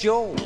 see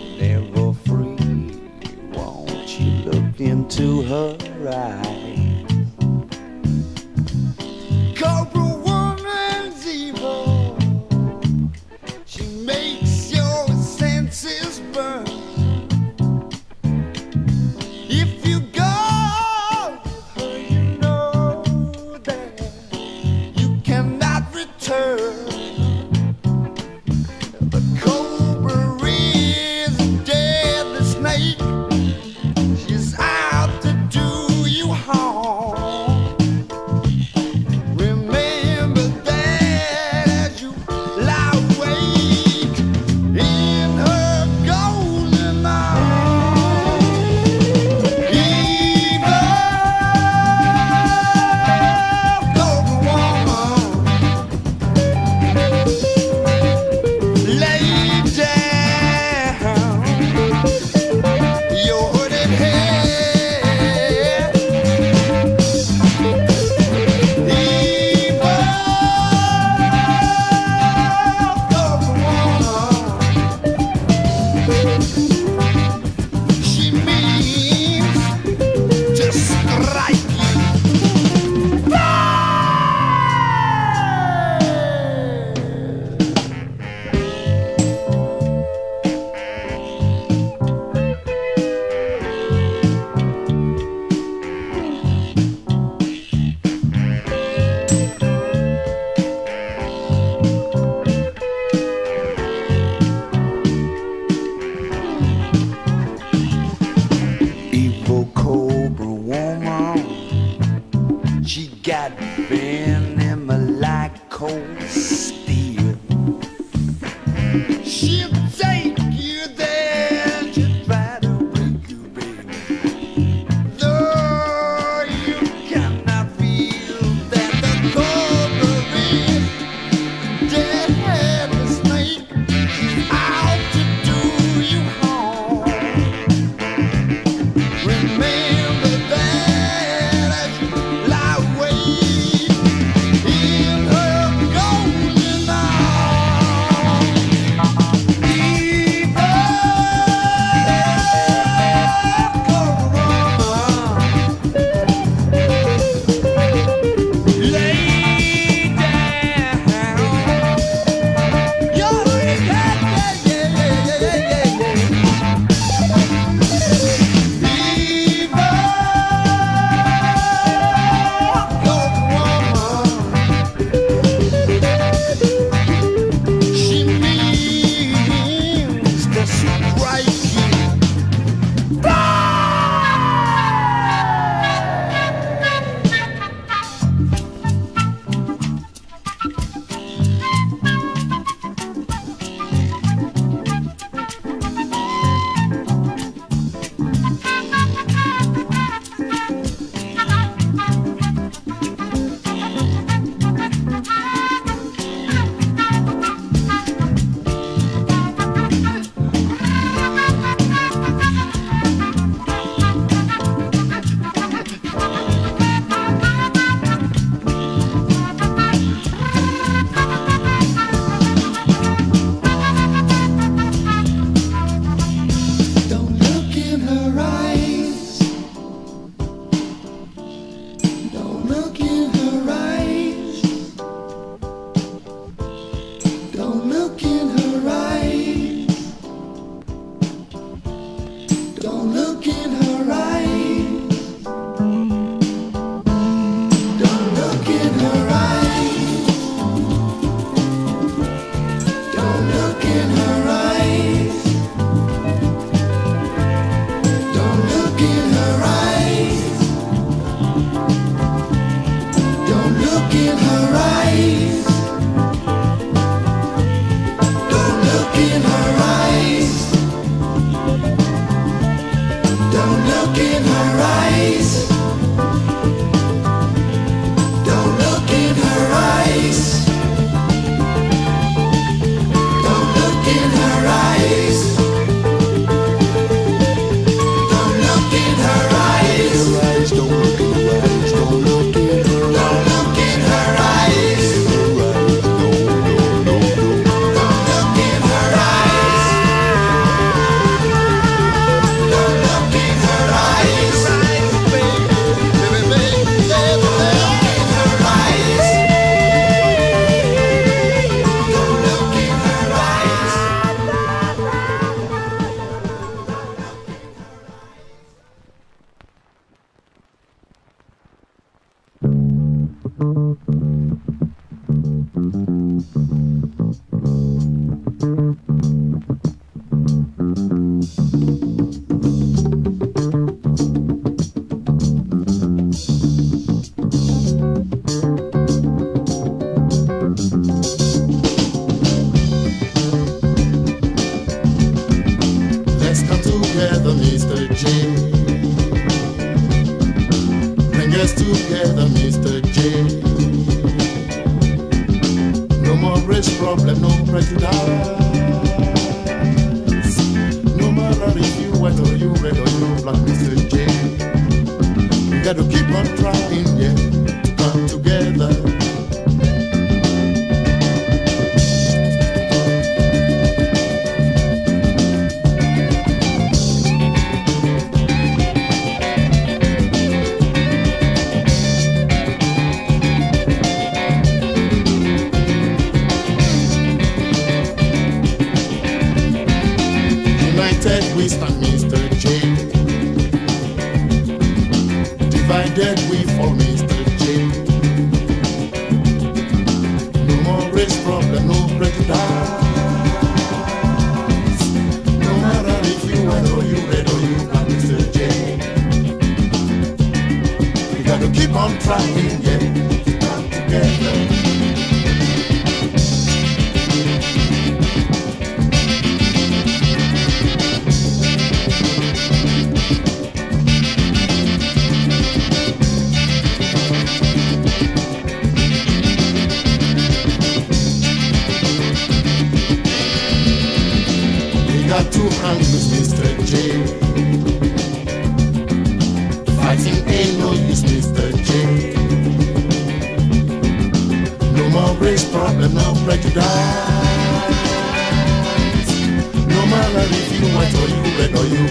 together, Mr.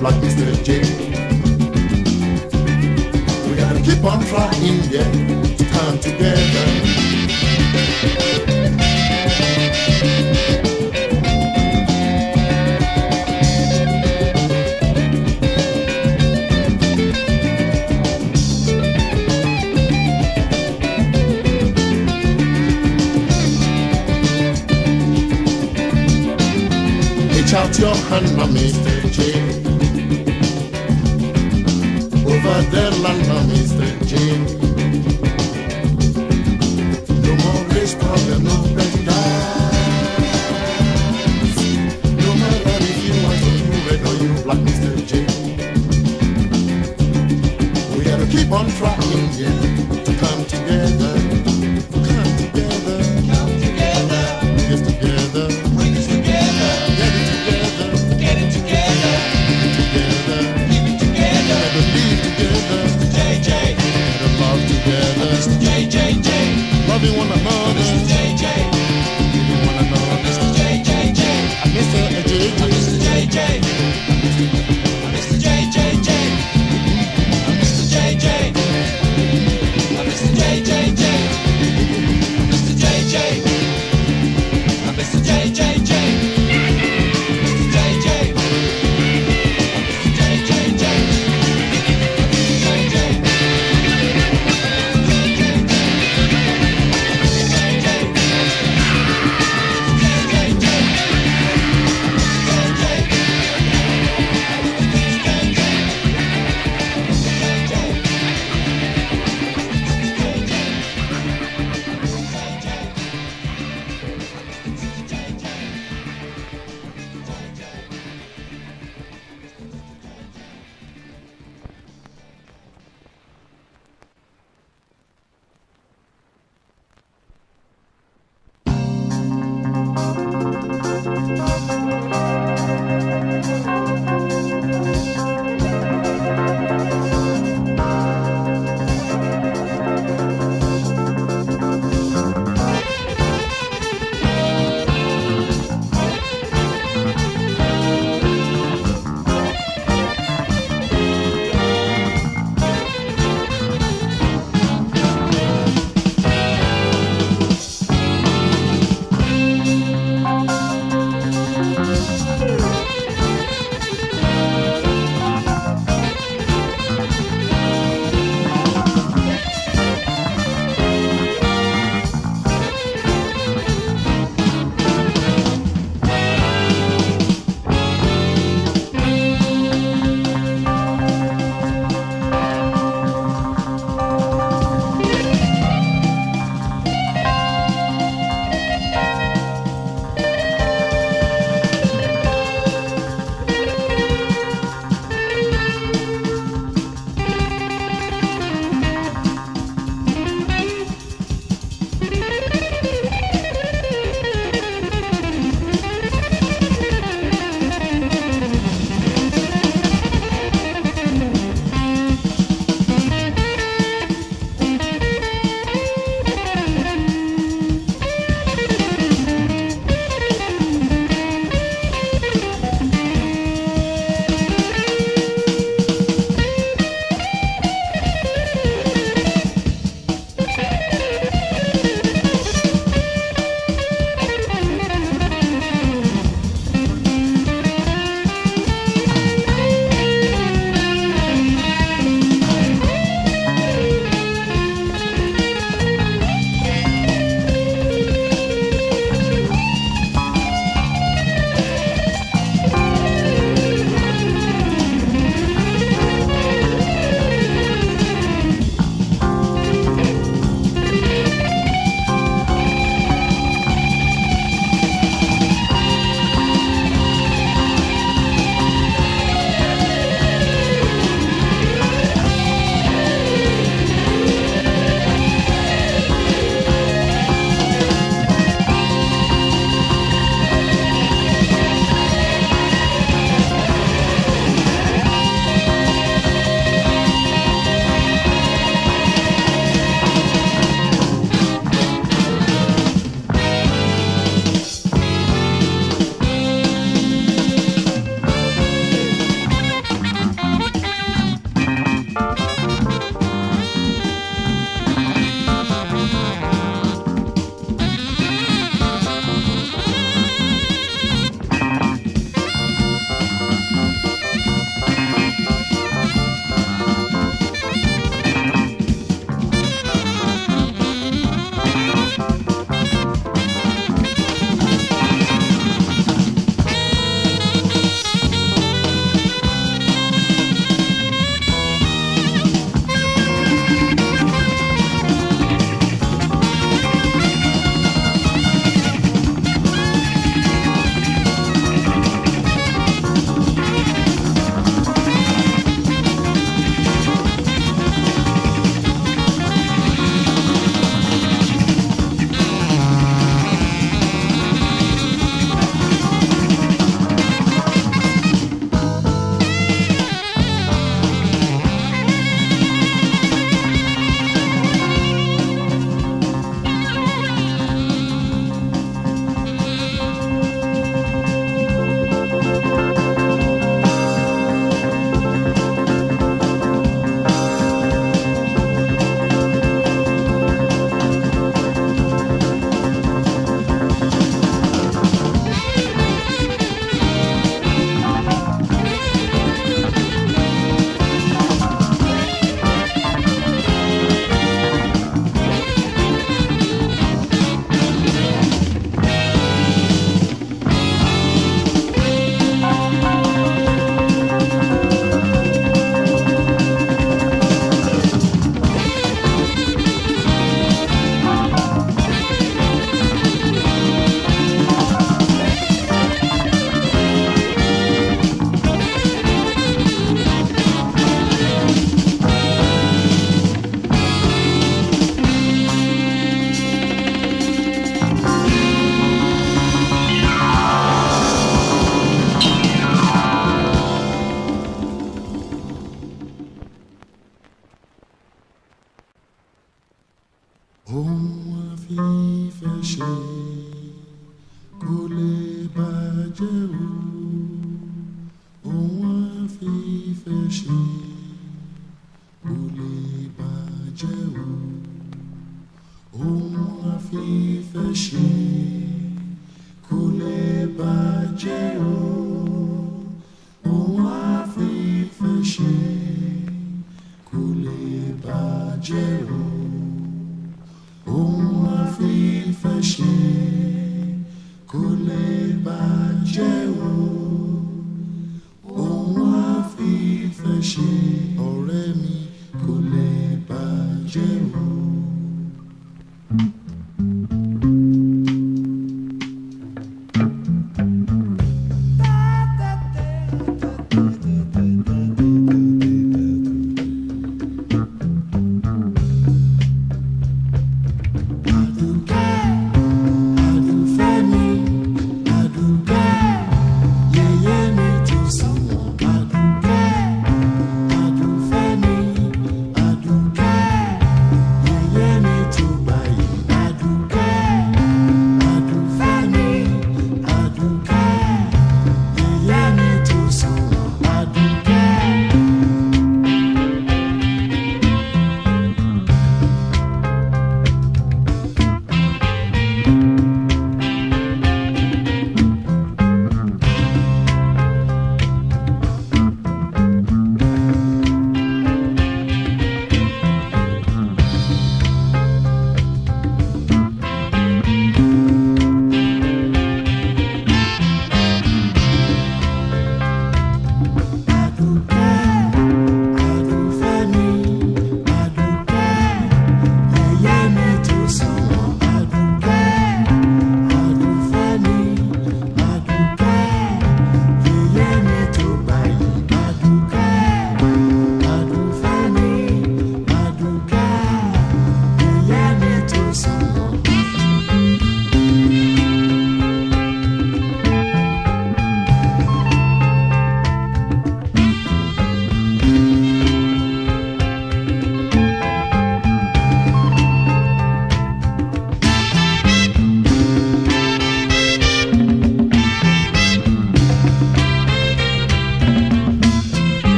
like Mr. J. We gotta keep on trying, yeah, to come together. Shout your hand, my mister.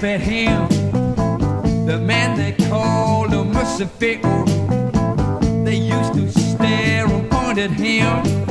At him. The man they called Amuso Fi. They used to stare and point at him.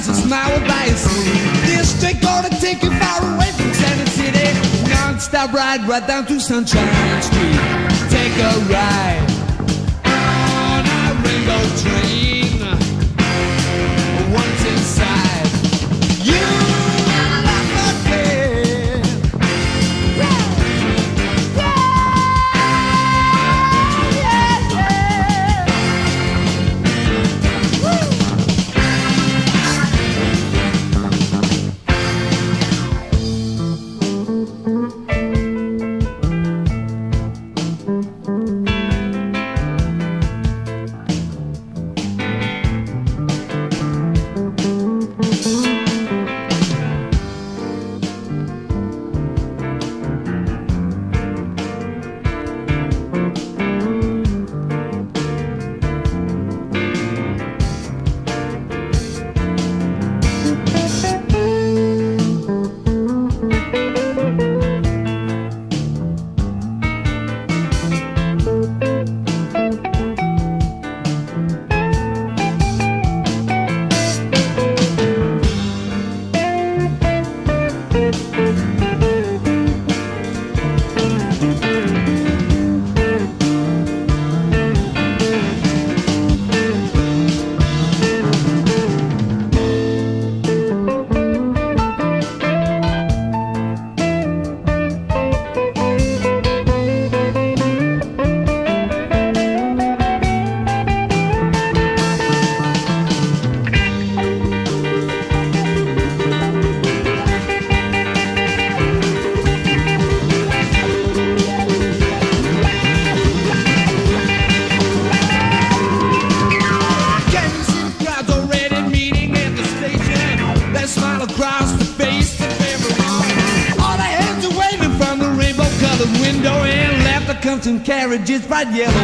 has a smile by his. This trick gonna take you far away from Santa City. Non-stop ride right down to Sunshine Street. Take a ride on a rainbow train. Yeah.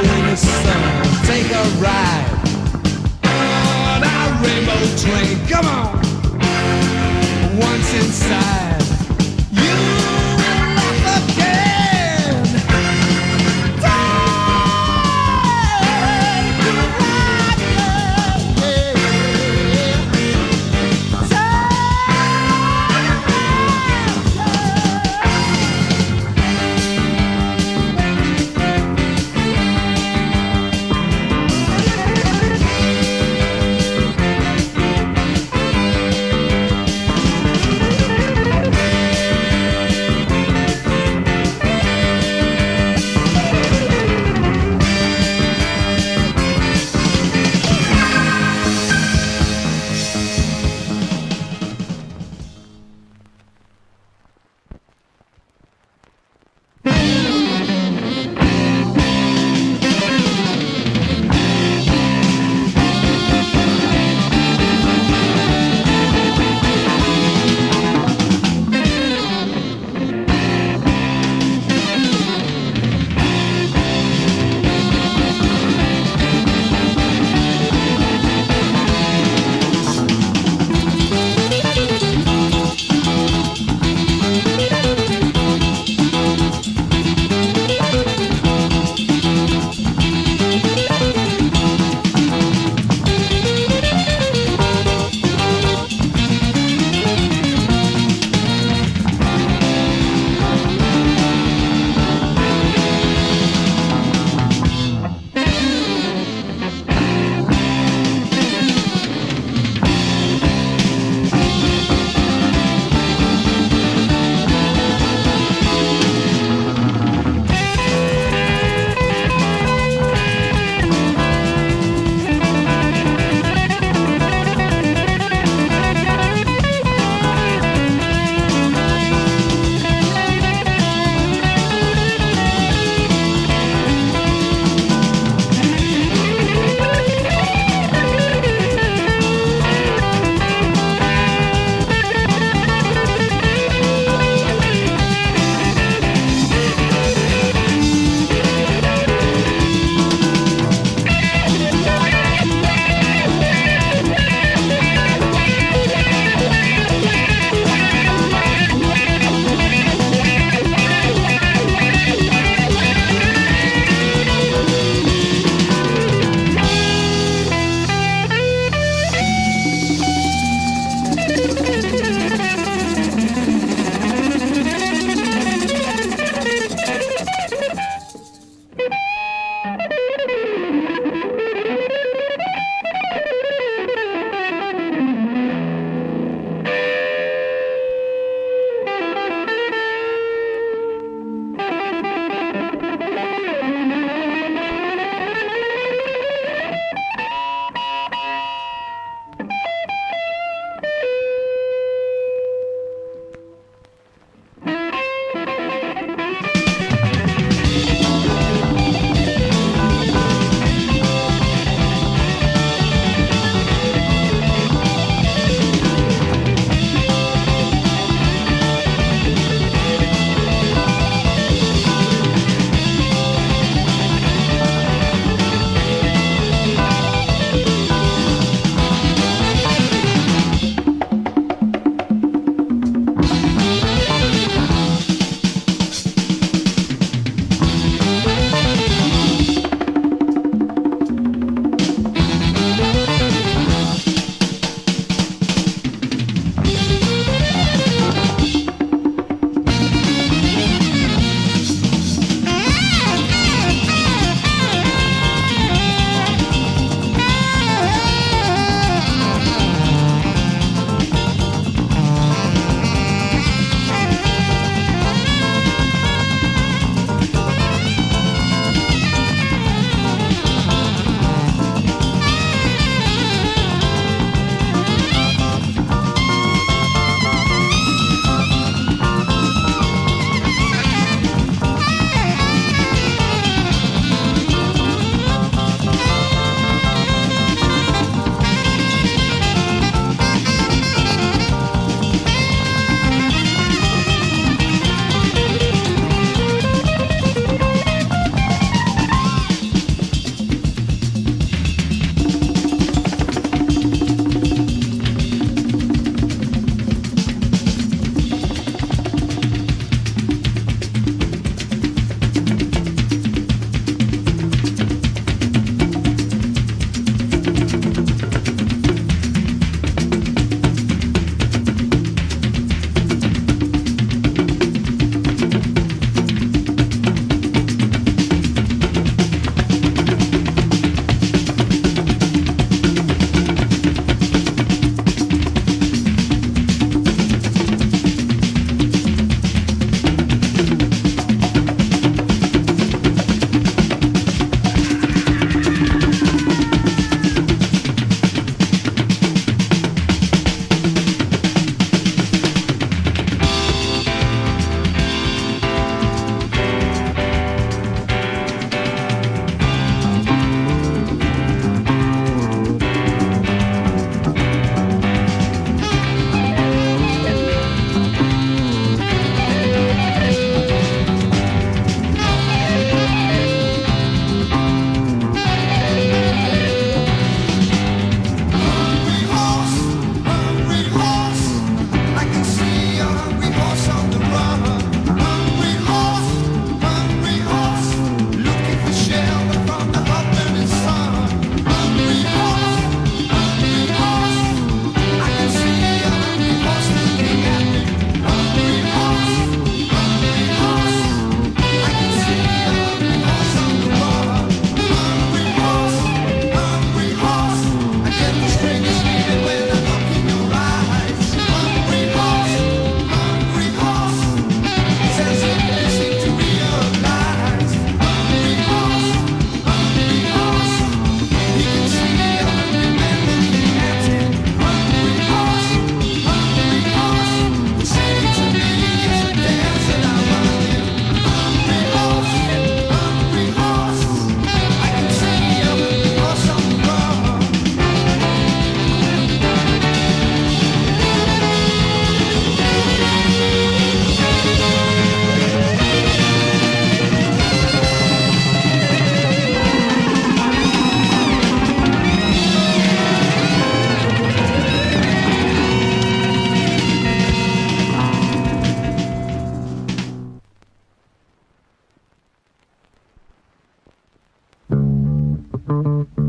Mm-hmm.